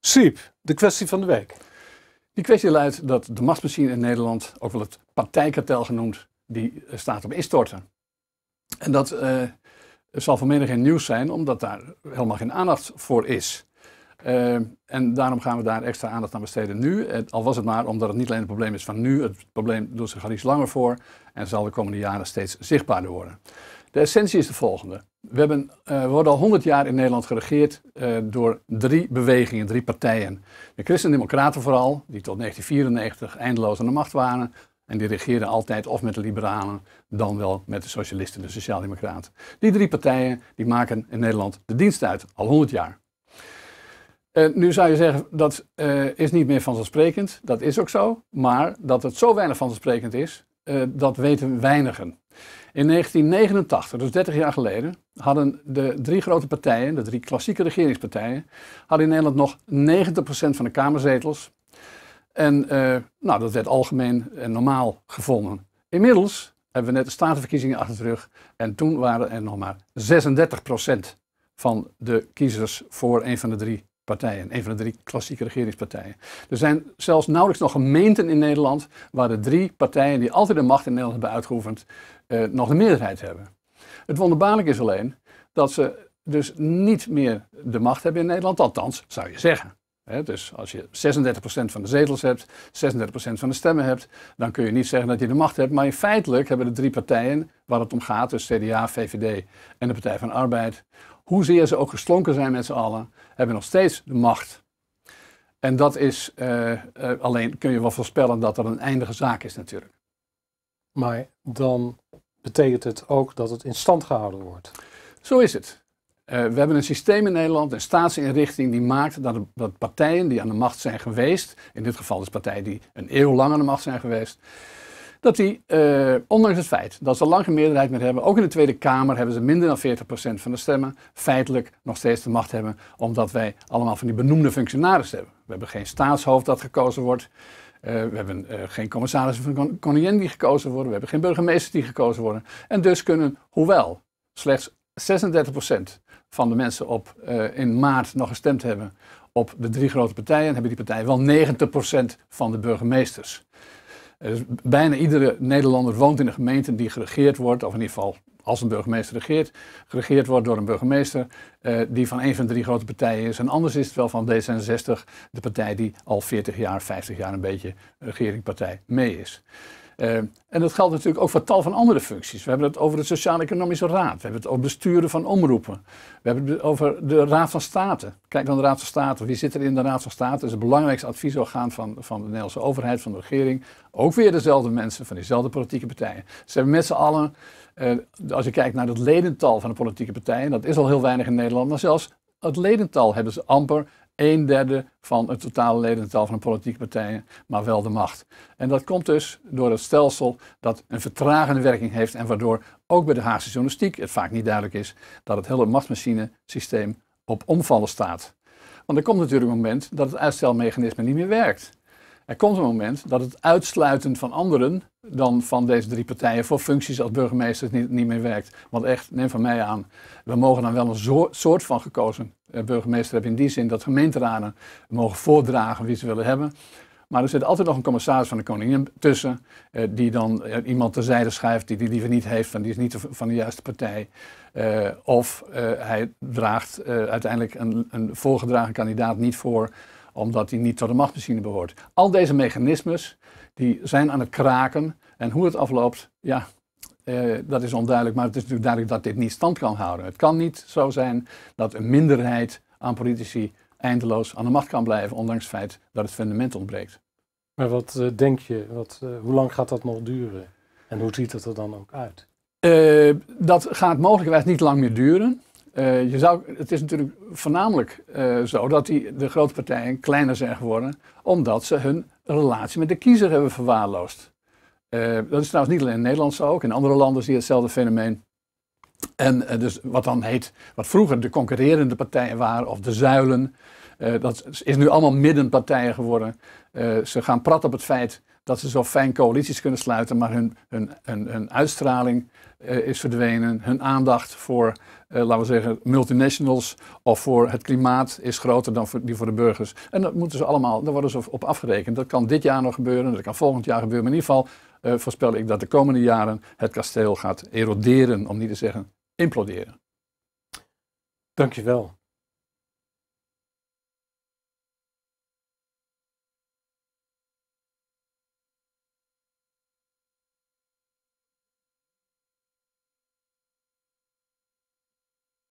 Siep, de kwestie van de week. Die kwestie luidt dat de machtsmachine in Nederland, ook wel het partijkartel genoemd, die eh, staat op instorten. En dat uh, zal menig geen nieuws zijn, omdat daar helemaal geen aandacht voor is. Uh, en daarom gaan we daar extra aandacht aan besteden nu. al was het maar omdat het niet alleen het probleem is van nu, het probleem doet zich al iets langer voor en zal de komende jaren steeds zichtbaarder worden. De essentie is de volgende. We, hebben, uh, worden al 100 jaar in Nederland geregeerd uh, door drie bewegingen, drie partijen. De Christen-Democraten vooral, die tot 1994 eindeloos aan de macht waren. En die regeerden altijd of met de liberalen, dan wel met de socialisten, de sociaaldemocraten. Die drie partijen die maken in Nederland de dienst uit, al 100 jaar. Uh, nu zou je zeggen, dat is niet meer vanzelfsprekend. Dat is ook zo. Maar dat het zo weinig vanzelfsprekend is, dat weten weinigen. In 1989, dus 30 jaar geleden, hadden de drie grote partijen, de drie klassieke regeringspartijen, hadden in Nederland nog 90% van de kamerzetels. En nou, dat werd algemeen en normaal gevonden. Inmiddels hebben we net de statenverkiezingen achter de rug en toen waren er nog maar 36% van de kiezers voor een van de drie partijen, een van de drie klassieke regeringspartijen. Er zijn zelfs nauwelijks nog gemeenten in Nederland waar de drie partijen die altijd de macht in Nederland hebben uitgeoefend, uh, nog de meerderheid hebben. Het wonderbaarlijk is alleen dat ze dus niet meer de macht hebben in Nederland, althans zou je zeggen. Dus als je 36% van de zetels hebt, 36% van de stemmen hebt, dan kun je niet zeggen dat je de macht hebt. Maar in feitelijk hebben de drie partijen waar het om gaat, dus CDA, VVD en de Partij van Arbeid, hoezeer ze ook geslonken zijn met z'n allen, hebben nog steeds de macht. En dat is, uh, uh, alleen kun je wel voorspellen dat er een eindige zaak is natuurlijk. Maar dan betekent het ook dat het in stand gehouden wordt. Zo is het. Uh, we hebben een systeem in Nederland, een staatsinrichting die maakt dat, dat, partijen die aan de macht zijn geweest, in dit geval dus partijen die een eeuw lang aan de macht zijn geweest, dat die, uh, ondanks het feit dat ze lang geen meerderheid meer hebben, ook in de Tweede Kamer hebben ze minder dan 40% van de stemmen, feitelijk nog steeds de macht hebben, omdat wij allemaal van die benoemde functionarissen hebben. We hebben geen staatshoofd dat gekozen wordt. Uh, we hebben geen commissarissen van kon koningin die gekozen worden. We hebben geen burgemeesters die gekozen worden. En dus kunnen, hoewel slechts 36% van de mensen op, uh, in maart nog gestemd hebben op de drie grote partijen, hebben die partijen wel 90% van de burgemeesters. Dus bijna iedere Nederlander woont in een gemeente die geregeerd wordt, of in ieder geval als een burgemeester regeert, geregeerd wordt door een burgemeester uh, die van een van de drie grote partijen is. En anders is het wel van D66, de partij die al 40 jaar, 50 jaar een beetje regeringpartij mee is. Uh, en dat geldt natuurlijk ook voor tal van andere functies. We hebben het over de Sociaal-Economische Raad. We hebben het over besturen van omroepen. We hebben het over de Raad van State. Kijk dan de Raad van State. Wie zit er in de Raad van State? Dat is het belangrijkste adviesorgaan van, van de Nederlandse overheid, van de regering. Ook weer dezelfde mensen van diezelfde politieke partijen. Ze hebben met z'n allen uh, als je kijkt naar het ledental van de politieke partijen, dat is al heel weinig in Nederland, maar zelfs het ledental hebben ze amper een derde van het totale ledental van de politieke partijen, maar wel de macht. En dat komt dus door het stelsel dat een vertragende werking heeft en waardoor ook bij de Haagse journalistiek het vaak niet duidelijk is dat het hele machtsmachine systeem op omvallen staat. Want er komt natuurlijk een moment dat het uitstelmechanisme niet meer werkt. Er komt een moment dat het uitsluiten van anderen dan van deze drie partijen voor functies als burgemeester niet, niet meer werkt. Want echt, neem van mij aan, we mogen dan wel een soort van gekozen eh, burgemeester hebben in die zin dat gemeenteraden mogen voordragen wie ze willen hebben. Maar er zit altijd nog een commissaris van de koningin tussen, eh, die dan eh, iemand terzijde schuift die die liever niet heeft, van die is niet van de juiste partij. Of hij draagt uiteindelijk een, een voorgedragen kandidaat niet voor omdat hij niet tot de machtsmachine behoort. Al deze mechanismes die zijn aan het kraken en hoe het afloopt, ja, eh, dat is onduidelijk. Maar het is natuurlijk duidelijk dat dit niet stand kan houden. Het kan niet zo zijn dat een minderheid aan politici eindeloos aan de macht kan blijven, ondanks het feit dat het fundament ontbreekt. Maar wat uh, denk je, wat, uh, hoe lang gaat dat nog duren? En hoe ziet het er dan ook uit? Uh, dat gaat mogelijkwijs niet lang meer duren. Zou, het is natuurlijk voornamelijk uh, zo dat die, de grote partijen kleiner zijn geworden, omdat ze hun relatie met de kiezer hebben verwaarloosd. Uh, dat is trouwens niet alleen in Nederland zo, ook in andere landen zie je hetzelfde fenomeen. En dus wat dan heet, wat vroeger de concurrerende partijen waren, of de zuilen, dat is nu allemaal middenpartijen geworden. ze gaan prat op het feit dat ze zo fijn coalities kunnen sluiten, maar hun, hun, uitstraling uh, is verdwenen. Hun aandacht voor, laten we zeggen, multinationals of voor het klimaat is groter dan die voor de burgers. En dat moeten ze allemaal, daar worden ze op afgerekend. Dat kan dit jaar nog gebeuren, dat kan volgend jaar gebeuren. Maar in ieder geval voorspel ik dat de komende jaren het kasteel gaat eroderen, om niet te zeggen imploderen. Dankjewel.